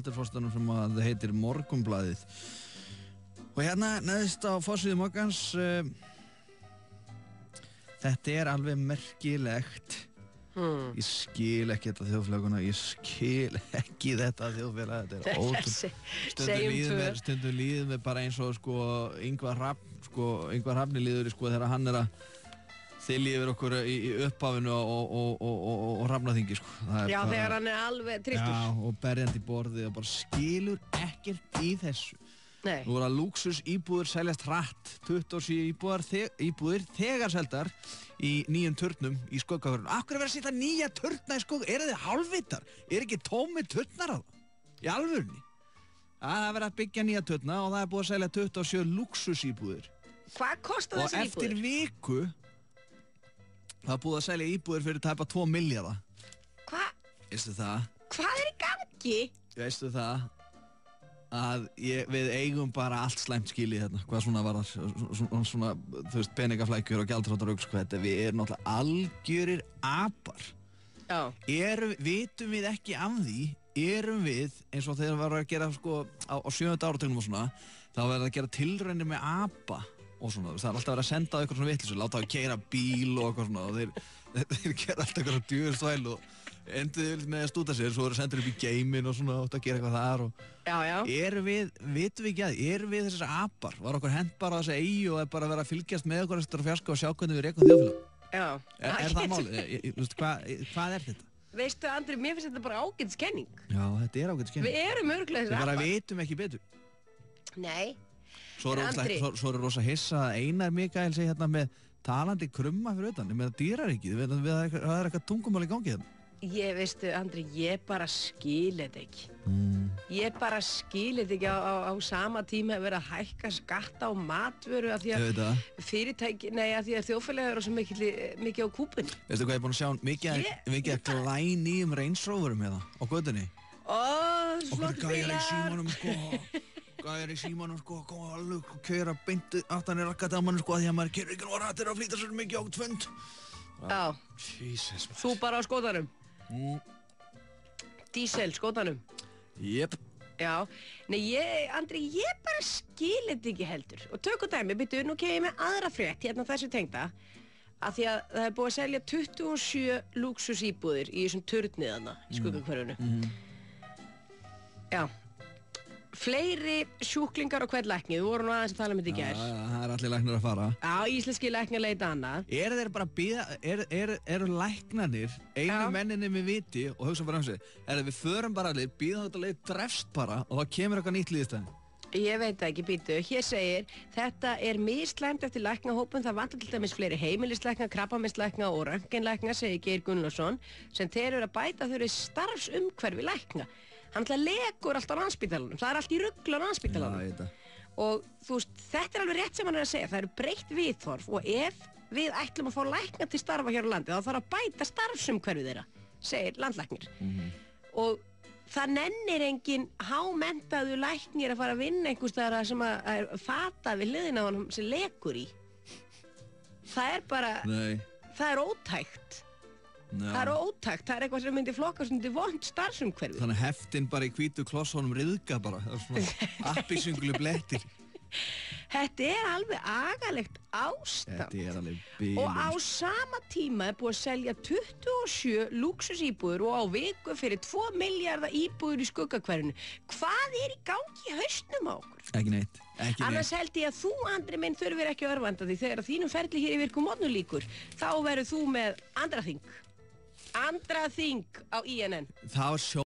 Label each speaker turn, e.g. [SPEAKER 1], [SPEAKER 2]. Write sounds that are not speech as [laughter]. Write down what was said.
[SPEAKER 1] Alderfostanum sem að það heitir Morgumblæðið. Og hérna, neðist á fórsvíðu morgans, uh, þetta er alveg merkilegt.
[SPEAKER 2] Hmm.
[SPEAKER 1] Ég skil ekki þetta þjóðfélaguna, ég skil ekki þetta þjóðfélag, þetta er [laughs]
[SPEAKER 2] Segjum
[SPEAKER 1] líður
[SPEAKER 2] tvö.
[SPEAKER 1] mér, stundum líður mér bara eins og sko yngvar Hrafn, sko líður sko þegar hann er að þylja yfir okkur í, í uppafinu og, og, og, og, og, og Hrafnaþingi sko. Það
[SPEAKER 2] Já,
[SPEAKER 1] bara-
[SPEAKER 2] þegar hann er alveg tristur.
[SPEAKER 1] Já, og berjandi í borðið og bara skilur ekkert í þessu.
[SPEAKER 2] Nei.
[SPEAKER 1] Nú er að luxus íbúður seljast hratt, 27 íbúðar, þe íbúðir þegar seldar í nýjum törnum í skoggaförun. Akkur er verið að setja nýja törna í skogg? Er þið halvvitar? Er ekki tómi törnar á það? Í alvörni? Það er verið að byggja nýja törna og það er búið að selja 27 luxus íbúðir.
[SPEAKER 2] Hvað kostar
[SPEAKER 1] Og
[SPEAKER 2] þessi
[SPEAKER 1] eftir
[SPEAKER 2] íbúður?
[SPEAKER 1] viku, það er búið að selja íbúðir fyrir tæpa 2 miljardar.
[SPEAKER 2] Hvað?
[SPEAKER 1] Veistu það?
[SPEAKER 2] Hvað er í gangi?
[SPEAKER 1] Veistu það? að ég, við eigum bara allt slæmt skilið hérna, hvað svona var það svona, svona, þú veist, peningaflækjur og gjaldróttar og hvað við erum náttúrulega algjörir apar
[SPEAKER 2] Já.
[SPEAKER 1] erum, vitum við ekki af því erum við, eins og þegar við varum að gera sko, á, á sjönda áratögnum og svona þá verður að gera tilraunir með apa og svona, það er alltaf verið að senda eitthvað svona vittlisu, láta það að keira bíl og eitthvað svona og þeir, [laughs] þeir, gera alltaf eitthvað djúðurstvæl og endur með að stúta sér, svo eru sendur upp í geimin og svona, átt að gera eitthvað þar og
[SPEAKER 2] Já, já.
[SPEAKER 1] erum við, vitum við ekki að erum við þessar apar, var okkur hent bara á þessu eigi og er bara að vera að fylgjast með okkur eftir að fjarska og sjá hvernig við rekum þjóðfélag
[SPEAKER 2] Já.
[SPEAKER 1] er, er það málið, hvað, hvað er þetta?
[SPEAKER 2] Veistu, Andri, mér finnst þetta bara ágætt skenning.
[SPEAKER 1] Já, þetta er ágætt skemmt
[SPEAKER 2] Við erum örglega
[SPEAKER 1] Við
[SPEAKER 2] þessi
[SPEAKER 1] bara
[SPEAKER 2] apar.
[SPEAKER 1] vitum ekki betur
[SPEAKER 2] Nei.
[SPEAKER 1] Svo er, Andri...
[SPEAKER 2] Andri-
[SPEAKER 1] svo, svo rosa hissa að Einar Mikael segi hérna með talandi krumma fyrir utan, með dýrar ekki það er eitthvað tungumál í gangi hérna.
[SPEAKER 2] Ég, veistu, Andri, ég bara skil þetta ekki.
[SPEAKER 1] mm.
[SPEAKER 2] Ég bara skil þetta ekki á, á, á sama tíma að vera að hækka skatta á matvöru af því
[SPEAKER 1] Ég
[SPEAKER 2] að
[SPEAKER 1] veit það.
[SPEAKER 2] fyrirtæki, nei, af því að þjóðfélagi eru svo mikið, mikið á kúpunni.
[SPEAKER 1] Veistu hvað ég er búin að sjá? Mikið,
[SPEAKER 2] Ég-
[SPEAKER 1] mikið að glæn í um reynsrófurum hérna á gödunni
[SPEAKER 2] Ó,
[SPEAKER 1] Okkur
[SPEAKER 2] flott
[SPEAKER 1] gæjar í símanum sko [laughs] Gæjar í símanum sko Koma alveg og keira beintu aftan í rakkadamanum sko Því að maður kerir ekki nú rættir að flýta sér mikið á tvönd
[SPEAKER 2] Já,
[SPEAKER 1] Jesus
[SPEAKER 2] þú bara á skótanum.
[SPEAKER 1] mm.
[SPEAKER 2] Dísel, skótanum.
[SPEAKER 1] Jep
[SPEAKER 2] Já, nei, ég, Andri, ég bara skil þetta ekki heldur. Og tökum dæmi, byrju, nú kemur ég með aðra frétt hérna þessu tengda. Að því að það er búið að selja 27 luxus íbúðir í þessum turniðana í skuggakverfunu.
[SPEAKER 1] mm.
[SPEAKER 2] Já. Fleiri sjúklingar og hvern lækni, við vorum nú aðeins að tala um þetta í gær.
[SPEAKER 1] já, það er allir læknir að fara
[SPEAKER 2] Já, íslenski lækni að leita annað.
[SPEAKER 1] Er þeir bara að býða, er, er, eru læknanir, einu
[SPEAKER 2] Já.
[SPEAKER 1] menninni með viti og hugsa bara um sig, er við förum bara allir, býðum þetta leið drefst bara og þá kemur eitthvað nýtt líðistæðin.
[SPEAKER 2] Ég veit það ekki, býtu. Hér segir, þetta er mislæmt eftir læknahópum, það vantar til dæmis fleiri heimilislækna, krabbaminslækna og röntgenlækna, segir Geir Gunnlaugsson, sem þeir eru að bæta þau starfsumhverfi lækna. Hann ætla legur allt á landsbítalanum, það er allt í ruggla á
[SPEAKER 1] veit það.
[SPEAKER 2] Og þú veist, þetta er alveg rétt sem hann er að segja, það eru breytt viðþorf og ef við ætlum að fá lækna til starfa hér á landi, þá þarf að bæta starfsumhverfi þeirra, segir landlæknir. Og það nennir engin hámentaðu læknir að fara að vinna einhvers staðar sem að, að fata við hliðina á hann sem legur í. Það er bara,
[SPEAKER 1] Nei,
[SPEAKER 2] það er ótækt.
[SPEAKER 1] Já.
[SPEAKER 2] Það er ótækt, það er eitthvað sem myndi flokkast undir vond starfsumhverfi.
[SPEAKER 1] Þannig að heftin bara í hvítu klossunum riðga bara, það er svona [laughs] appisunglu blettir.
[SPEAKER 2] Þetta er alveg agalegt ástand. Og á sama tíma er búið að selja 27 luxusíbúður og á viku fyrir 2 miljardar íbúður í skuggakverfinu. Hvað er í gangi hausnum á okkur?
[SPEAKER 1] Ekki neitt, ekki
[SPEAKER 2] Annars
[SPEAKER 1] neitt.
[SPEAKER 2] held ég að þú, Andri minn, þurfir ekki örvanda því þegar þínum ferli hér í virkum mótnu líkur, þá verður þú með andra þing. Andra þing á INN.
[SPEAKER 1] Það var sjó